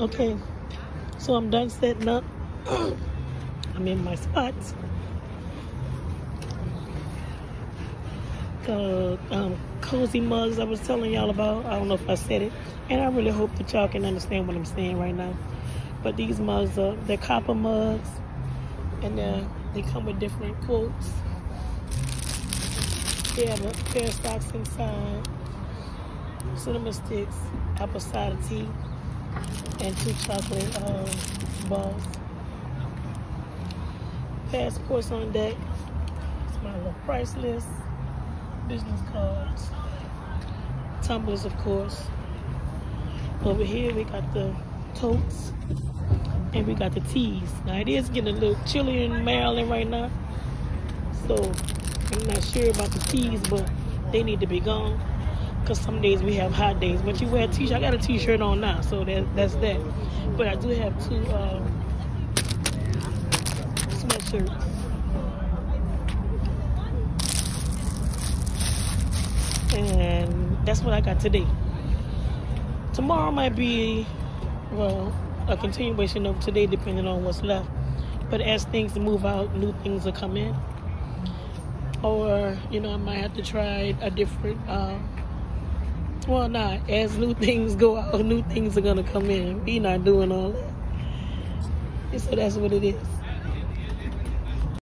Okay, so I'm done setting up. I'm in my spots. The um, cozy mugs I was telling y'all about. I don't know if I said it. And I really hope that y'all can understand what I'm saying right now. But these mugs are they're copper mugs and they're, they come with different quotes. They have a pair of socks inside, cinnamon sticks, apple cider tea, and two chocolate um, balls. Passports on deck. It's my little price list. Business cards. Tumblers, of course. Over here we got the totes and we got the teas. Now it is getting a little chilly in Maryland right now. So I'm not sure about the teas, but they need to be gone. Cause some days we have hot days. But you wear a t-shirt. I got a t-shirt on now, so that that's that. But I do have two uh, sweatshirts. And that's what I got today. Tomorrow might be, well, a continuation of today, depending on what's left. But as things move out, new things will come in. Or, you know, I might have to try a different, uh, well, not. As new things go out, new things are to come in. We not doing all that. So that's what it is.